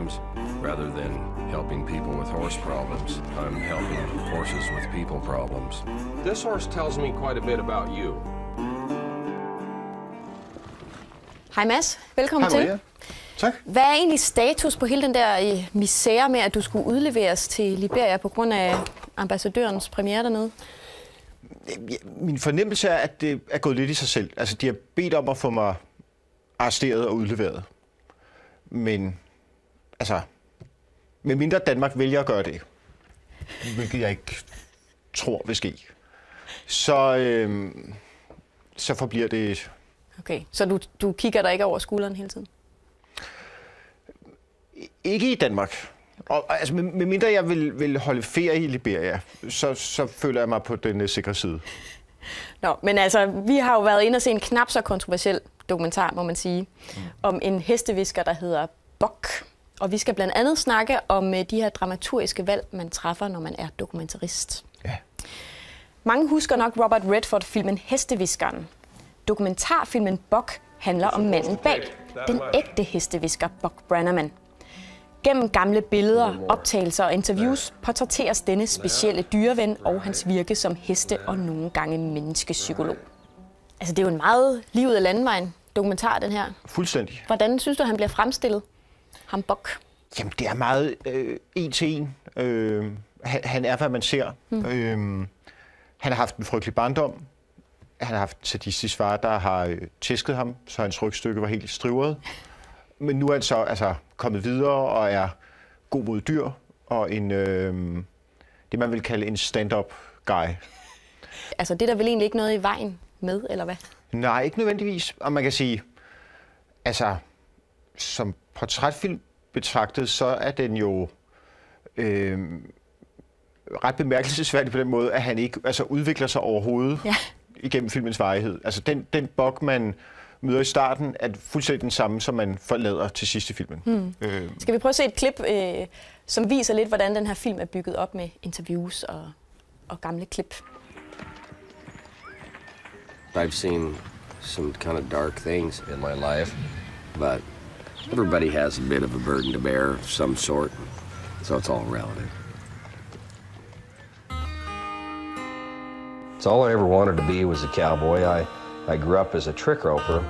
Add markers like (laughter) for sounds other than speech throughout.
times, rather than helping people with horse problems, I'm helping horses with people problems. This horse tells me quite a bit about you. Hej Mads, velkommen Hej til. Tak. Hvad er egentlig status på hele den der øh, misære med, at du skulle udleveres til Liberia på grund af ambassadørens premiere dernede? Min fornemmelse er, at det er gået lidt i sig selv. Altså, de har bedt om at få mig arresteret og udleveret. Men, altså, medmindre Danmark vælger at gøre det, hvilket jeg ikke tror vil ske, så, øh, så forbliver det... Okay, så du, du kigger dig ikke over skulderen hele tiden? Ikke i Danmark. Og, altså, med- medmindre jeg vil, vil holde ferie i Liberia, så, så føler jeg mig på den øh, sikre side. Nå, men altså, vi har jo været inde og se en knap så kontroversiel dokumentar, må man sige, mm. om en hestevisker, der hedder Bok. Og vi skal blandt andet snakke om øh, de her dramaturgiske valg, man træffer, når man er dokumentarist. Ja. Mange husker nok Robert Redford-filmen Hesteviskeren. Dokumentarfilmen Bok handler om manden bag, den ægte hestevisker Bok Brannaman. Gennem gamle billeder, optagelser og interviews portrætteres denne specielle dyreven og hans virke som heste- og nogle gange menneskepsykolog. Altså, det er jo en meget livet af landvejen dokumentar, den her. Fuldstændig. Hvordan synes du, han bliver fremstillet? Ham Bok. Jamen, det er meget øh, en til en. Øh, han, han er, hvad man ser. Mm. Øh, han har haft en frygtelig barndom. Han har haft en sadistisk far, der har øh, tæsket ham, så hans rygstykke var helt strivret. Men nu er han så altså, kommet videre og er god mod dyr, og en, øh, det man vil kalde en stand-up guy. Altså, det er der vel egentlig ikke noget i vejen med, eller hvad? Nej, ikke nødvendigvis. Og man kan sige, altså, som portrætfilm betragtet, så er den jo øh, ret bemærkelsesværdig på den måde, at han ikke altså, udvikler sig overhovedet Ja. igennem filmens varighed. Altså, den, den bok, man møder i starten, er fuldstændig den samme, som man forlader til sidst i filmen. Hmm. Øh, Skal vi prøve at se et klip, øh, som viser lidt, hvordan den her film er bygget op med interviews og, og gamle klip? I've seen some kind of dark things in my life, but everybody has a bit of a burden to bear of some sort, so it's all relative. It's all I ever wanted to be was a cowboy. I, I grew up as a trick roper.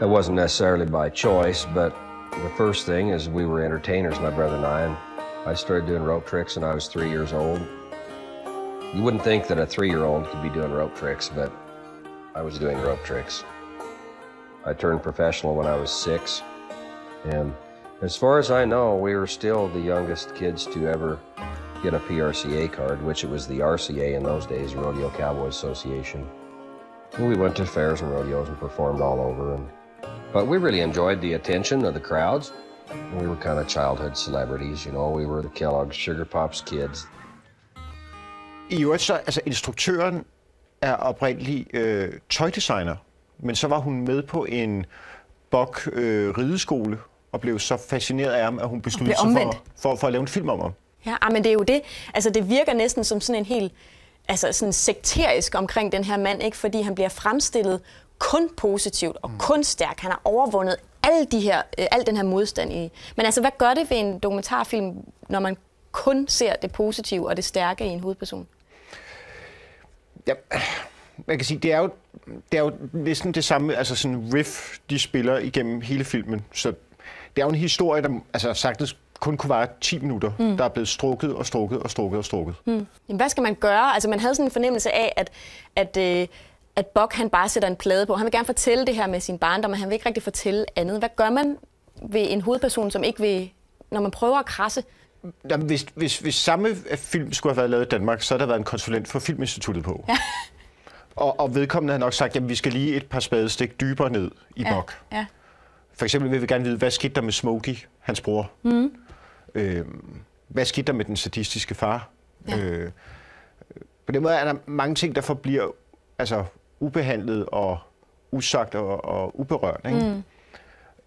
That wasn't necessarily by choice, but the first thing is we were entertainers, my brother and I, and I started doing rope tricks when I was three years old. You wouldn't think that a three-year-old could be doing rope tricks, but I was doing rope tricks. I turned professional when I was six, and as far as I know, we were still the youngest kids to ever get a PRCA card, which it was the RCA in those days, Rodeo Cowboy Association. And we went to fairs and rodeos and performed all over. And, but we really enjoyed the attention of the crowds. We were kind of childhood celebrities, you know. We were the Kellogg's Sugar Pops kids. I øvrigt så, altså instruktøren er oprindelig øh, tøjdesigner, men så var hun med på en bok øh, rideskole og blev så fascineret af ham, at hun besluttede sig for, for, for at lave en film om ham. Ja, ah, men det er jo det. Altså, det virker næsten som sådan en helt altså sådan sekterisk omkring den her mand, ikke? fordi han bliver fremstillet kun positivt og kun stærk. Han har overvundet alle de her, øh, al den her modstand i. Men altså, hvad gør det ved en dokumentarfilm, når man kun ser det positive og det stærke i en hovedperson? Ja, man kan sige, det er jo, det er jo næsten det samme altså sådan riff, de spiller igennem hele filmen. Så det er jo en historie, der altså, sagtens kun kunne vare 10 minutter, mm. der er blevet strukket og strukket og strukket og strukket. Mm. Jamen, hvad skal man gøre? Altså, man havde sådan en fornemmelse af, at, at, øh, at Bok han bare sætter en plade på. Han vil gerne fortælle det her med sin barndom, men han vil ikke rigtig fortælle andet. Hvad gør man ved en hovedperson, som ikke vil, når man prøver at krasse? Jamen, hvis, hvis, hvis samme film skulle have været lavet i Danmark, så havde der været en konsulent for Filminstituttet på. Ja. (laughs) Og, og vedkommende har nok sagt, at vi skal lige et par spadestik dybere ned i ja. Bok. ja. For eksempel vil vi gerne vide, hvad skete der med Smokey, hans bror? Mm. Øh, hvad skete der med den sadistiske far? Ja. Øh, på den måde er der mange ting, der forbliver altså, ubehandlet og usagt og, og uberørt. Ikke? Mm.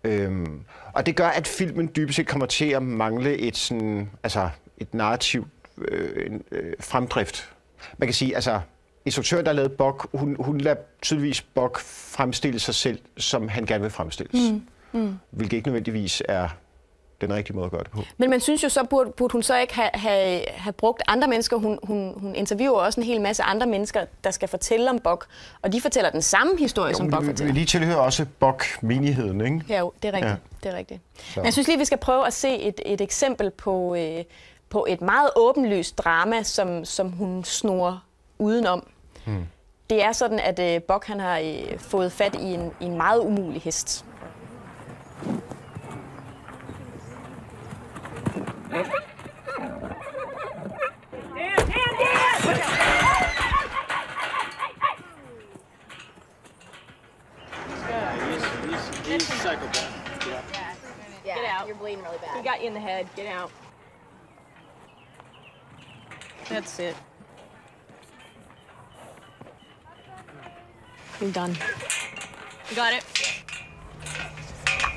Øhm, og det gør, at filmen dybest set kommer til at mangle et, sådan, altså, et narrativ øh, en, øh, fremdrift. Man kan sige, altså, instruktøren, der lavet Bok, hun, hun lader tydeligvis Bok fremstille sig selv, som han gerne vil fremstilles. Mm. Mm. Hvilket ikke nødvendigvis er den rigtige måde at gøre det på. Men man synes jo så, burde, burde hun så ikke have, have, have brugt andre mennesker. Hun, hun, hun interviewer også en hel masse andre mennesker, der skal fortælle om Bok. Og de fortæller den samme historie, jo, som Bok fortæller. Lige tilhører også Bok-menigheden, ikke? Ja, jo, det er rigtigt. Ja. Det er rigtigt. Men jeg synes lige, vi skal prøve at se et, et eksempel på, øh, på et meget åbenlyst drama, som, som hun snor udenom. Hmm. Det er sådan, at øh, Bok han har øh, fået fat i en, i en meget umulig hest. In the head. Get out. That's it. You're done. You got it.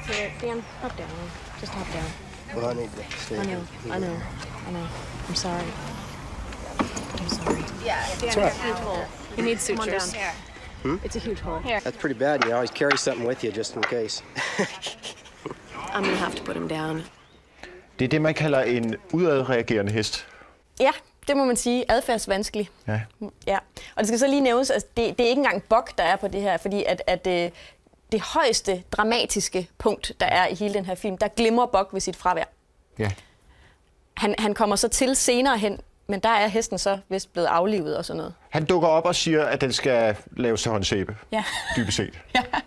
Here, Dan, hop down. Just hop down. Well, I need to stay. I know, I know, I know. I'm sorry. I'm sorry. Yeah, That's right. huge hole. You need sutures. Here. It's a huge hole. Here. That's pretty bad. You always carry something with you just in case. (laughs) I'm gonna have to put him down. Det er det, man kalder en udadreagerende hest. Ja, det må man sige. Adfærdsvanskelig. Ja. Ja, og det skal så lige nævnes, at det, det er ikke engang Bok, der er på det her, fordi at, at øh, det højeste dramatiske punkt, der er i hele den her film, der glimrer Bok ved sit fravær. ja. Han, han kommer så til senere hen, men der er hesten så vist blevet aflivet og sådan noget. Han dukker op og siger, at den skal laves til håndsæbe, Ja. dybest set.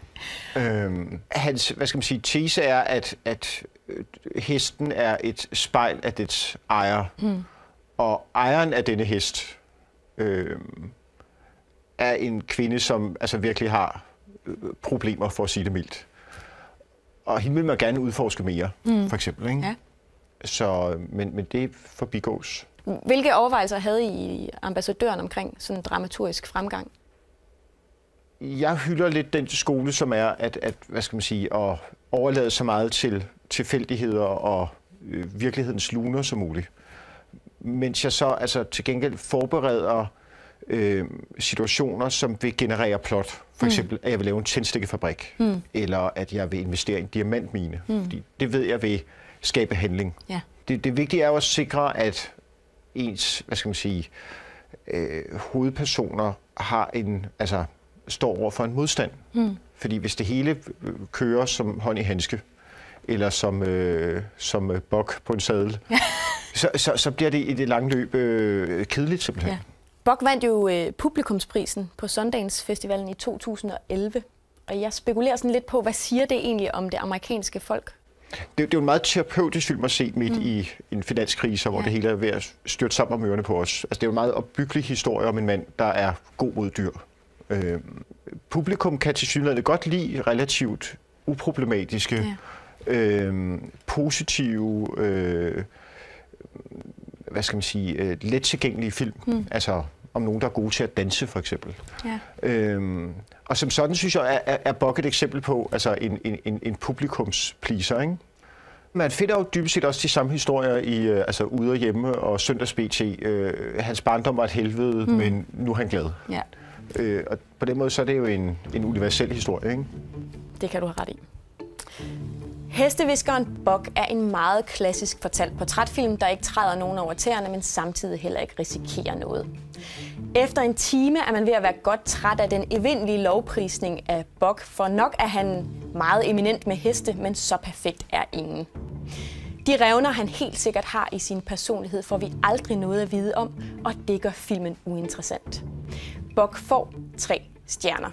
(laughs) øhm, hans hvad skal man sige, tese er, at, at øh, hesten er et spejl af dets ejer. Mm. Og ejeren af denne hest øh, er en kvinde, som altså virkelig har problemer, for at sige det mildt. Og hende vil man gerne udforske mere, mm. for eksempel. Ikke? Ja. Så, men, men det forbigås. Hvilke overvejelser havde I ambassadøren omkring sådan en dramaturgisk fremgang? Jeg hylder lidt den skole, som er at, at hvad skal man sige, at overlade så meget til tilfældigheder og øh, virkelighedens luner som muligt. Mens jeg så altså, til gengæld forbereder øh, situationer, som vil generere plot. For eksempel, at jeg vil lave en tændstikkefabrik, mm. eller at jeg vil investere i en diamantmine. Mm. Fordi det ved jeg vil skabe handling. Ja. Det, det vigtige er jo at sikre, at ens, hvad skal man sige, øh, hovedpersoner har en, altså, står over for en modstand. Mm. Fordi hvis det hele øh, kører som hånd i handske, eller som, øh, som øh, bok på en sadel, så, så, så bliver det i det lange løb øh, kedeligt simpelthen. Ja. Bok vandt jo øh, publikumsprisen på Sundance Festivalen i 2011. Og jeg spekulerer sådan lidt på, hvad siger det egentlig om det amerikanske folk? Det, det er jo en meget terapeutisk film at se midt mm. i en finanskrise, hvor Ja. det hele er ved at styrte sammen om ørerne på os. Altså, det er jo en meget opbyggelig historie om en mand, der er god mod dyr. Øh, publikum kan til synligheden godt lide relativt uproblematiske, ja. øh, positive, øh, hvad skal man sige, øh, let tilgængelige film. Mm. Altså om nogen, der er gode til at danse, for eksempel. Ja. Øhm, og som sådan synes jeg, er, er, Bok et eksempel på altså en, en, en, en publikumspleaser, ikke? Man finder jo dybest set også de samme historier i øh, altså ude og hjemme og søndags BT. Øh, hans barndom var et helvede, mm. men nu er han glad. Ja, Øh, og på den måde så er det jo en, en universel historie, ikke? det kan du have ret i. Hesteviskeren Bok er en meget klassisk fortalt portrætfilm, der ikke træder nogen over tæerne, men samtidig heller ikke risikerer noget. Efter en time er man ved at være godt træt af den evindelige lovprisning af Bok, for nok er han meget eminent med heste, men så perfekt er ingen. De revner, han helt sikkert har i sin personlighed, får vi aldrig noget at vide om, og det gør filmen uinteressant. Bok får tre stjerner.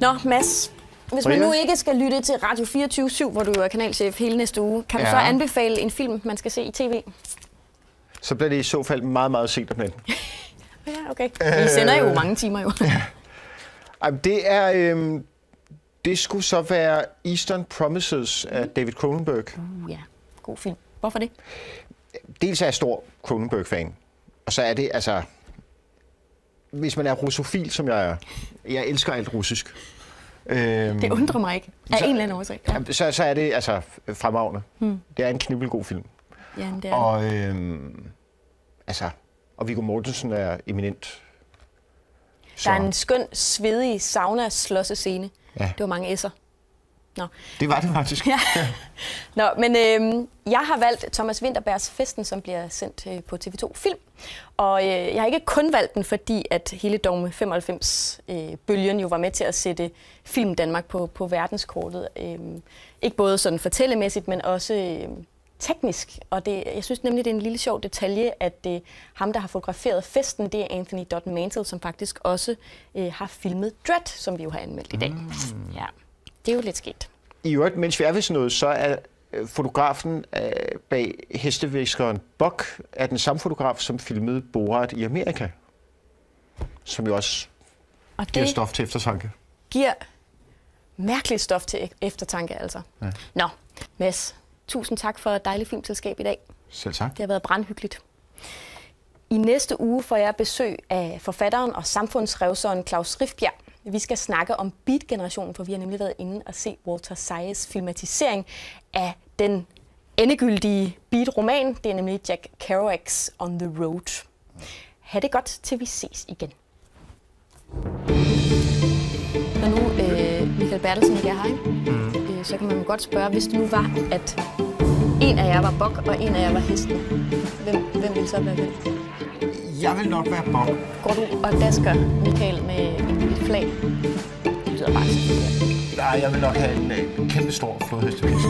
Nå, Mads. Hvis man nu ikke skal lytte til Radio 24 hvor du er kanalchef hele næste uge, kan du Ja. så anbefale en film, man skal se i tv? Så bliver det i så fald meget, meget sent om natten. (laughs) Ja, okay. Vi sender jo mange timer jo. Ej, men det er... Øhm, det skulle så være Eastern Promises af David Cronenberg. Uh, ja, god film. Hvorfor det? Dels er jeg stor Cronenberg-fan, og så er det altså... Hvis man er russofil, som jeg er, jeg elsker alt russisk. Øhm, Det undrer mig ikke. Af Så- en eller anden årsag. Ja. Så, så er det altså fremragende. Hmm. Det er en knibbelgod film. Ja, det er Og, øhm, altså, og Viggo Mortensen er eminent. Der er en skøn, svedig sauna slåssescene. Ja. Det var mange s'er. Nå. Det var det faktisk. Ja. (laughs) Nå, men øh, jeg har valgt Thomas Winterbergs Festen, som bliver sendt øh, på TV2 Film. Og øh, jeg har ikke kun valgt den, fordi at hele Dogme 95-bølgen øh, jo var med til at sætte Film Danmark på, på verdenskortet. Øh, ikke både sådan fortællemæssigt, men også øh, teknisk. Og det, jeg synes nemlig, det er en lille sjov detalje, at det ham, der har fotograferet festen, det er Anthony Dodd Mantle, som faktisk også øh, har filmet Dread, som vi jo har anmeldt i dag. Mm. Ja, det er jo lidt sket. I øvrigt, mens vi er ved sådan noget, så er øh, fotografen øh, bag hesteviskeren Buck er den samme fotograf, som filmede Borat i Amerika. Som jo også Og giver det stof til eftertanke. giver mærkeligt stof til ek- eftertanke, altså. Ja. Nå, Mads, tusind tak for et dejligt filmselskab i dag. Selv tak. Det har været brandhyggeligt. I næste uge får jeg besøg af forfatteren og samfundsrevseren Claus Rifbjerg. Vi skal snakke om Beat-generationen, for vi har nemlig været inde og se Walter Sayes filmatisering af den endegyldige Beat-roman. Det er nemlig Jack Kerouacs On the Road. Ha' det godt, til vi ses igen. Når nu øh, Michael Bertelsen ikke er her, ikke? Mm. Øh, så kan man jo godt spørge, hvis det nu var, at en af jer var bok, og en af jer var hesten. Hvem, hvem ville så være hvem? Jeg vil nok være Buck. Går du og dasker Michael med et flag? Det betyder bare sådan. Nej, jeg vil nok have en øh, kæmpe stor flodhestefisk.